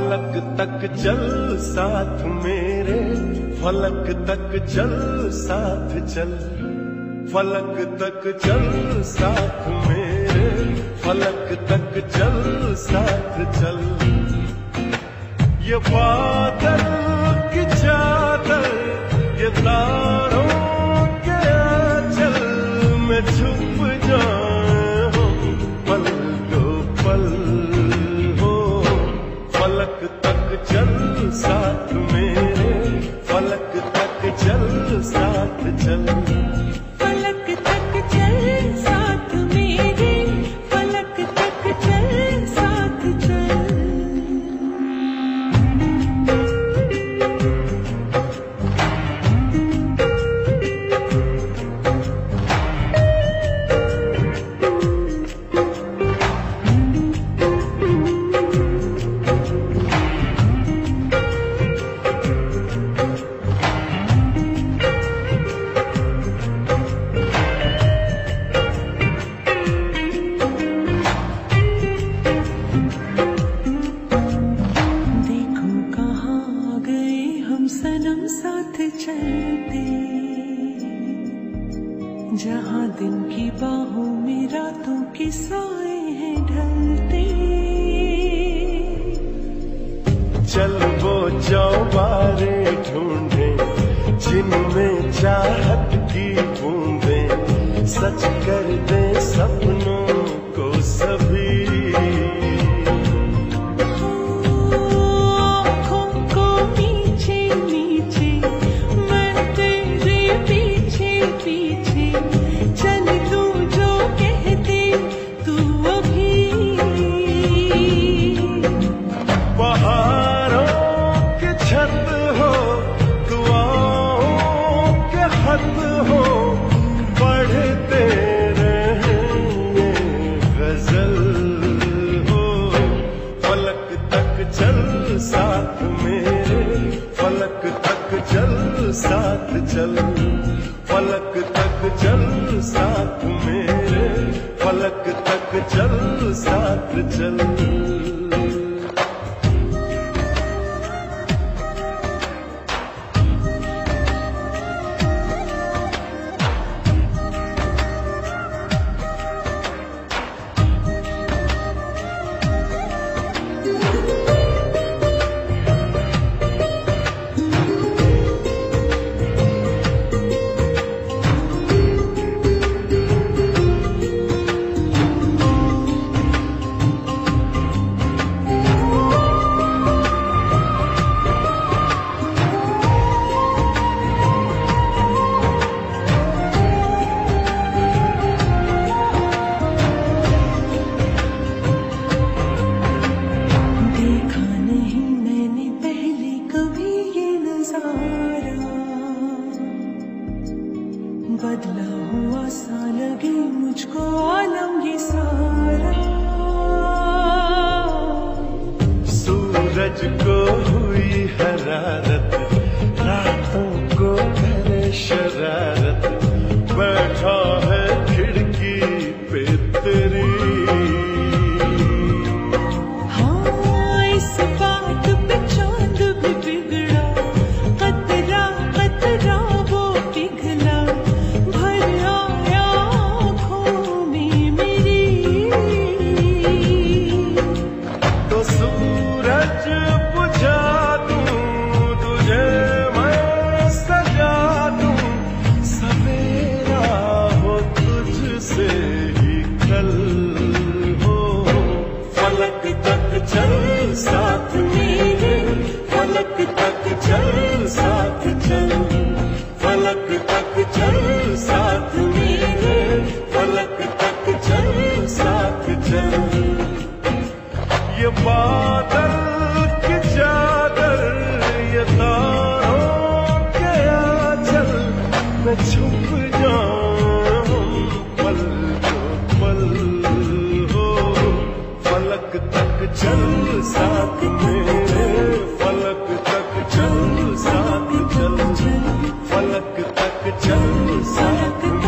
तक चल साथ मेरे, फलक तक चल साथ चल। फलक तक चल साथ मेरे, फलक तक चल साथ चल। ये बादल की चादर, ये तारों सनम साथ चलते, जहाँ दिन की बाहों में रातों के साए हैं ढलते। चल वो चौबारे ढूंढे, जिनमें चाहत की बूंदे, सच कर दे सपनों को सभी। फलक तक चल साथ मेरे फलक तक चल साथ चल। लगे मुझको आलम ये सारा। सूरज को तक चल साथ मेरे फलक तक चल साथ चल फलक तक चल साथ मेरे फलक तक चल साथ चल। ये बादल फलक तक चल